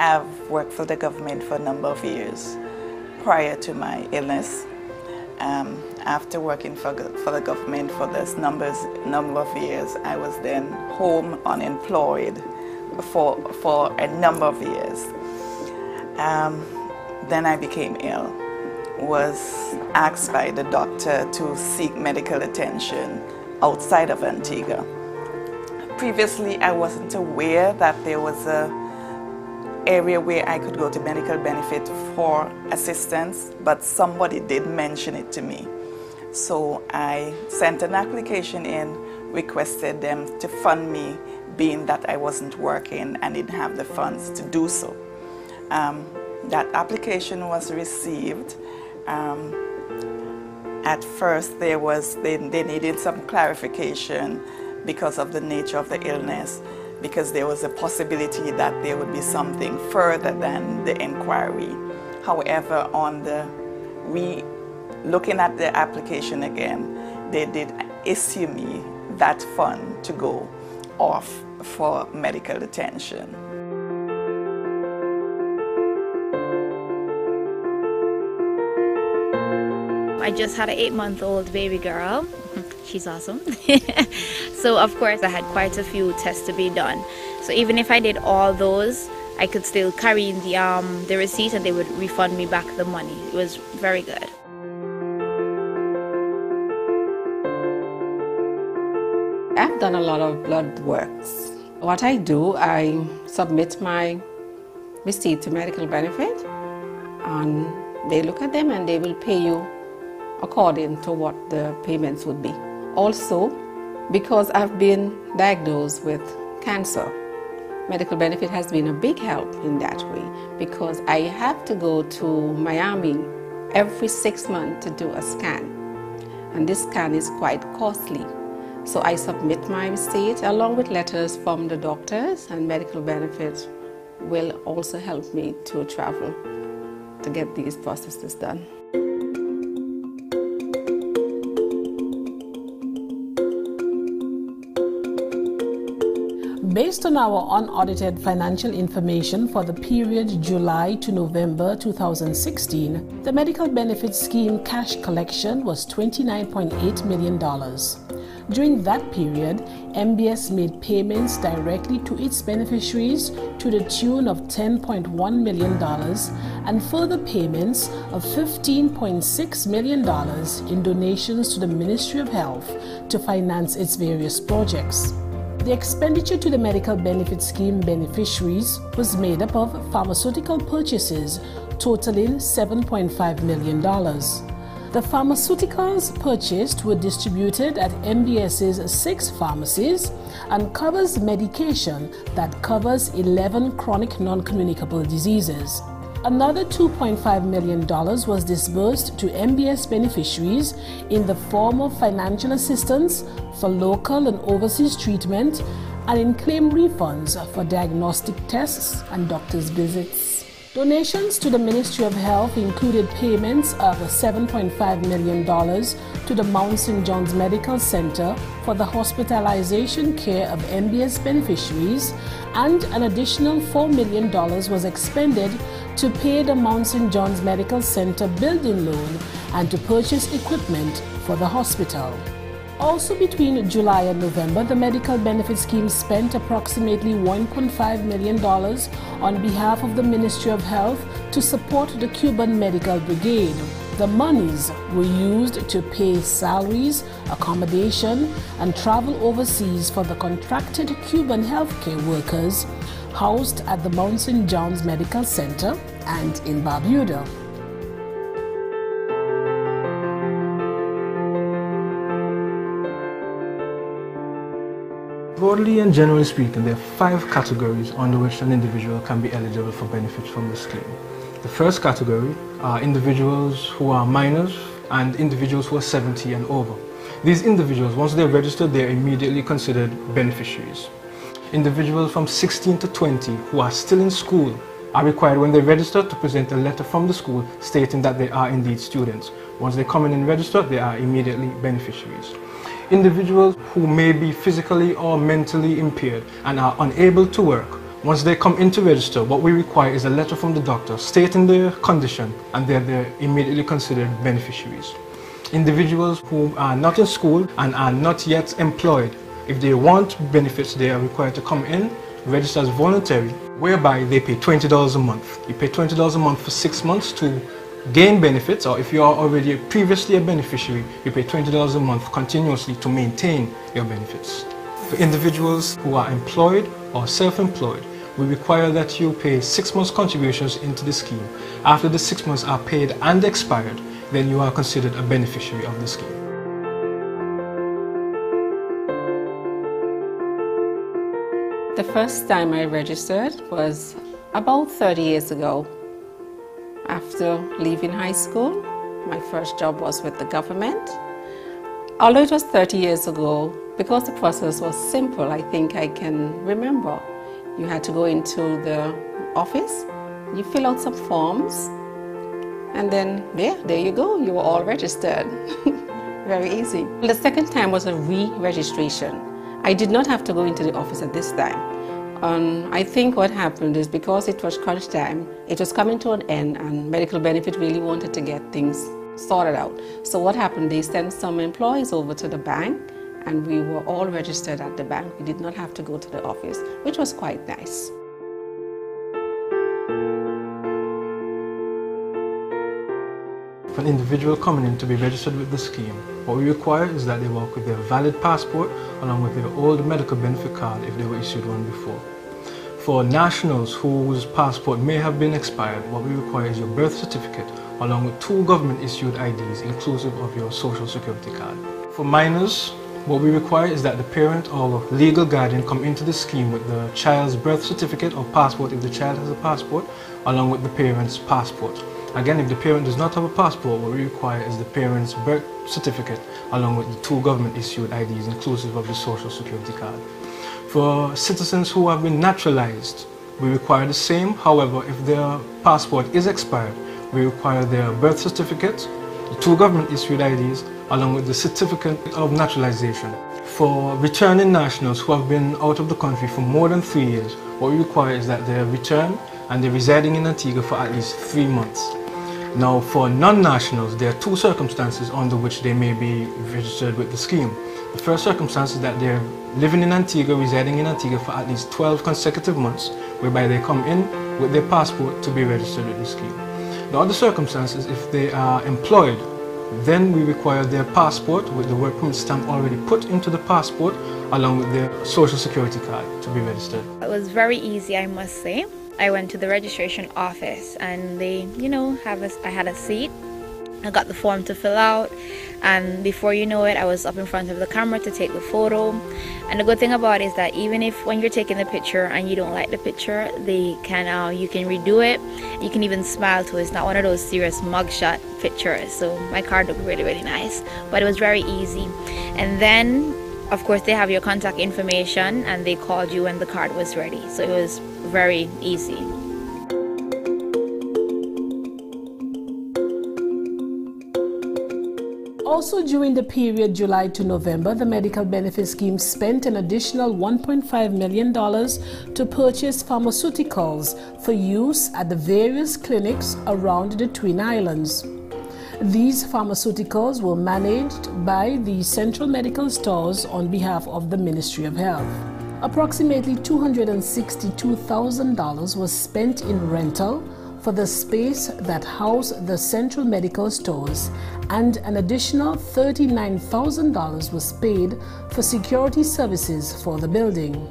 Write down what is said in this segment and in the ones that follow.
I've worked for the government for a number of years prior to my illness. Um, after working for, for the government for this numbers, number of years, I was then home unemployed for, for a number of years. Um, then I became ill, was asked by the doctor to seek medical attention outside of Antigua. Previously, I wasn't aware that there was a area where I could go to medical benefit for assistance, but somebody did mention it to me. So I sent an application in, requested them to fund me, being that I wasn't working and didn't have the funds to do so. Um, that application was received. Um, at first, there was they, they needed some clarification because of the nature of the illness because there was a possibility that there would be something further than the inquiry. However, on the re looking at the application again, they did issue me that fund to go off for medical attention. I just had an eight month old baby girl. She's awesome. so, of course, I had quite a few tests to be done. So, even if I did all those, I could still carry in the, um, the receipt and they would refund me back the money. It was very good. I've done a lot of blood works. What I do, I submit my receipt to medical benefit and they look at them and they will pay you according to what the payments would be. Also, because I've been diagnosed with cancer, medical benefit has been a big help in that way because I have to go to Miami every six months to do a scan. And this scan is quite costly. So I submit my receipt along with letters from the doctors and medical benefit will also help me to travel to get these processes done. Based on our unaudited financial information for the period July to November 2016, the medical Benefits scheme cash collection was $29.8 million. During that period, MBS made payments directly to its beneficiaries to the tune of $10.1 million and further payments of $15.6 million in donations to the Ministry of Health to finance its various projects. The expenditure to the medical benefit scheme beneficiaries was made up of pharmaceutical purchases totaling $7.5 million. The pharmaceuticals purchased were distributed at MBS's six pharmacies and covers medication that covers 11 chronic non-communicable diseases. Another $2.5 million was disbursed to MBS beneficiaries in the form of financial assistance for local and overseas treatment and in claim refunds for diagnostic tests and doctor's visits. Donations to the Ministry of Health included payments of $7.5 million to the Mount St. John's Medical Center for the hospitalization care of MBS beneficiaries, and an additional $4 million was expended to pay the Mount St. John's Medical Center building loan and to purchase equipment for the hospital. Also between July and November, the medical benefit scheme spent approximately $1.5 million on behalf of the Ministry of Health to support the Cuban Medical Brigade. The monies were used to pay salaries, accommodation, and travel overseas for the contracted Cuban healthcare workers housed at the Mount St. John's Medical Center and in Barbuda. Broadly and generally speaking, there are five categories under which an individual can be eligible for benefits from the scheme. The first category are individuals who are minors and individuals who are 70 and over. These individuals, once they're registered, they're immediately considered beneficiaries. Individuals from 16 to 20 who are still in school are required when they register to present a letter from the school stating that they are indeed students. Once they come in and register, they are immediately beneficiaries individuals who may be physically or mentally impaired and are unable to work Once they come in to register, what we require is a letter from the doctor stating their condition and they're, they're immediately considered beneficiaries. Individuals who are not in school and are not yet employed, if they want benefits, they are required to come in, register as voluntary, whereby they pay $20 a month. You pay $20 a month for six months to gain benefits, or if you are already previously a beneficiary, you pay $20 a month continuously to maintain your benefits. For individuals who are employed or self-employed, we require that you pay six months contributions into the scheme. After the six months are paid and expired, then you are considered a beneficiary of the scheme. The first time I registered was about 30 years ago. After leaving high school, my first job was with the government. Although it was 30 years ago, because the process was simple, I think I can remember. You had to go into the office, you fill out some forms, and then, yeah, there you go, you were all registered. Very easy. The second time was a re-registration. I did not have to go into the office at this time. Um, I think what happened is because it was crunch time, it was coming to an end and medical benefit really wanted to get things sorted out. So what happened, they sent some employees over to the bank and we were all registered at the bank. We did not have to go to the office, which was quite nice. For an individual coming in to be registered with the scheme, what we require is that they walk with their valid passport along with their old medical benefit card if they were issued one before. For nationals whose passport may have been expired, what we require is your birth certificate along with two government issued IDs inclusive of your social security card. For minors, what we require is that the parent or legal guardian come into the scheme with the child's birth certificate or passport if the child has a passport, along with the parent's passport. Again, if the parent does not have a passport, what we require is the parent's birth certificate along with the two government issued IDs inclusive of the social security card. For citizens who have been naturalized, we require the same. However, if their passport is expired, we require their birth certificate, the two government issued IDs, along with the certificate of naturalization. For returning nationals who have been out of the country for more than three years, what we require is that they return and they're residing in Antigua for at least three months. Now, for non-nationals, there are two circumstances under which they may be registered with the scheme. The first circumstance is that they're living in Antigua, residing in Antigua for at least 12 consecutive months, whereby they come in with their passport to be registered with the scheme. The other circumstance is if they are employed then we require their passport with the work permit stamp already put into the passport along with their social security card to be registered. It was very easy, I must say. I went to the registration office and they, you know, have a, I had a seat. I got the form to fill out and before you know it I was up in front of the camera to take the photo. And the good thing about it is that even if when you're taking the picture and you don't like the picture they can uh, you can redo it. You can even smile too. It's not one of those serious mugshot pictures. So my card looked really really nice but it was very easy. And then of course they have your contact information and they called you when the card was ready so it was very easy Also, during the period July to November, the Medical Benefit Scheme spent an additional $1.5 million to purchase pharmaceuticals for use at the various clinics around the Twin Islands. These pharmaceuticals were managed by the Central Medical Stores on behalf of the Ministry of Health. Approximately $262,000 was spent in rental for the space that housed the Central Medical Stores and an additional $39,000 was paid for security services for the building.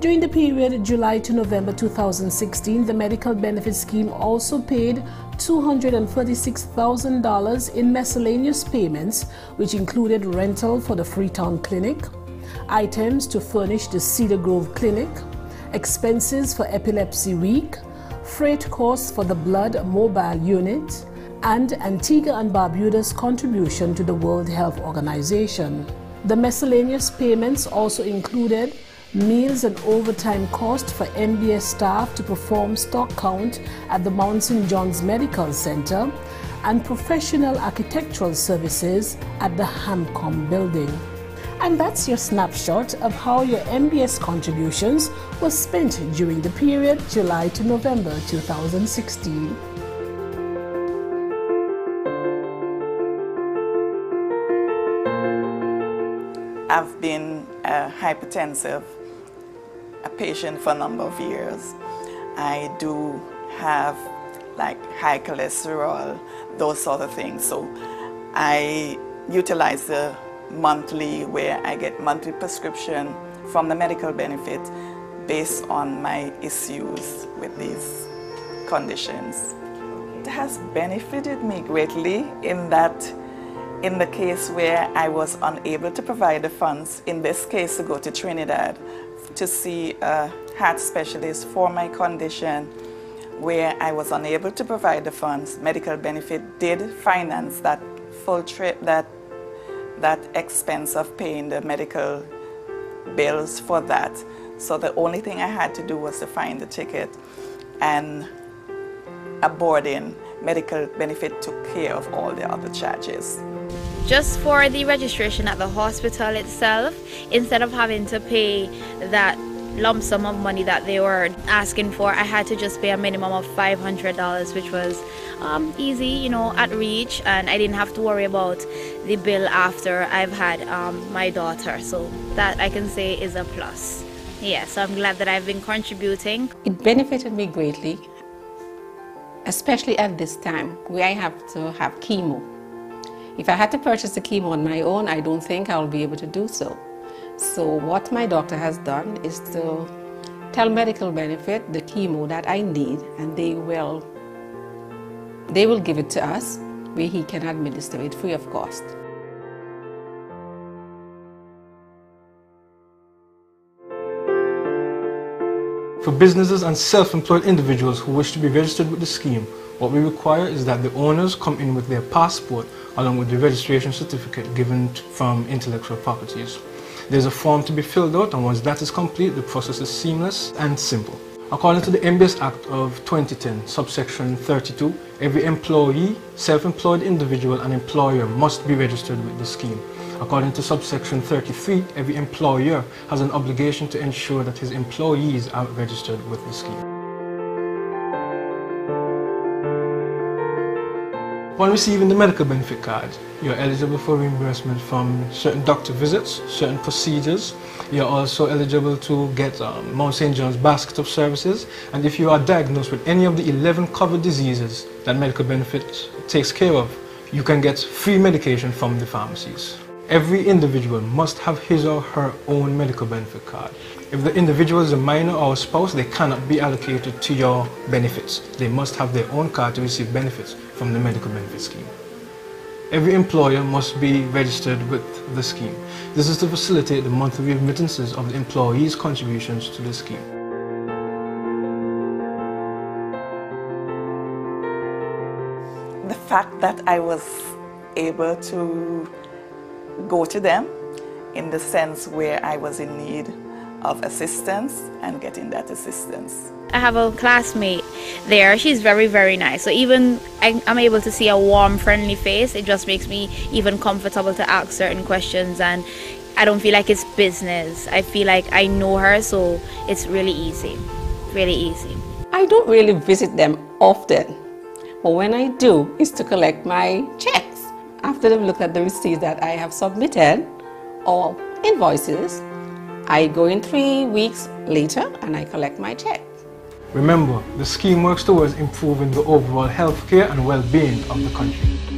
During the period July to November 2016, the Medical Benefit Scheme also paid $236,000 in miscellaneous payments, which included rental for the Freetown Clinic, items to furnish the Cedar Grove Clinic, expenses for Epilepsy Week, freight costs for the Blood Mobile Unit, and Antigua and Barbuda's contribution to the World Health Organization. The miscellaneous payments also included meals and overtime cost for MBS staff to perform stock count at the Mount St. John's Medical Center and professional architectural services at the Hamcom building. And that's your snapshot of how your MBS contributions were spent during the period July to November 2016. I've been a hypertensive a patient for a number of years. I do have like high cholesterol, those sort of things. So I utilize the monthly where I get monthly prescription from the medical benefit based on my issues with these conditions. It has benefited me greatly in that in the case where I was unable to provide the funds, in this case to go to Trinidad to see a heart specialist for my condition, where I was unable to provide the funds, medical benefit did finance that full trip, that, that expense of paying the medical bills for that. So the only thing I had to do was to find the ticket and a boarding medical benefit took care of all the other charges. Just for the registration at the hospital itself, instead of having to pay that lump sum of money that they were asking for, I had to just pay a minimum of $500, which was um, easy, you know, at reach, and I didn't have to worry about the bill after I've had um, my daughter. So that I can say is a plus. Yeah, so I'm glad that I've been contributing. It benefited me greatly, especially at this time where I have to have chemo. If I had to purchase the chemo on my own, I don't think I'll be able to do so. So what my doctor has done is to tell medical benefit the chemo that I need and they will they will give it to us where he can administer it free of cost. For businesses and self-employed individuals who wish to be registered with the scheme, what we require is that the owners come in with their passport along with the registration certificate given from intellectual properties. There's a form to be filled out and once that is complete, the process is seamless and simple. According to the MBS Act of 2010, subsection 32, every employee, self-employed individual and employer must be registered with the scheme. According to subsection 33, every employer has an obligation to ensure that his employees are registered with the scheme. Upon receiving the medical benefit card, you're eligible for reimbursement from certain doctor visits, certain procedures. You're also eligible to get um, Mount St. John's basket of services. And if you are diagnosed with any of the 11 covered diseases that medical benefit takes care of, you can get free medication from the pharmacies. Every individual must have his or her own medical benefit card. If the individual is a minor or a spouse, they cannot be allocated to your benefits. They must have their own card to receive benefits from the medical benefit scheme. Every employer must be registered with the scheme. This is to facilitate the monthly remittances of the employee's contributions to the scheme. The fact that I was able to go to them in the sense where I was in need of assistance and getting that assistance. I have a classmate there. She's very, very nice. So even I, am able to see a warm, friendly face, it just makes me even comfortable to ask certain questions. And I don't feel like it's business. I feel like I know her, so it's really easy. Really easy. I don't really visit them often, but when I do, it's to collect my checks. After they've looked at the receipts that I have submitted or invoices, I go in three weeks later and I collect my check. Remember, the scheme works towards improving the overall health care and well-being of the country.